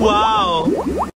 Wow.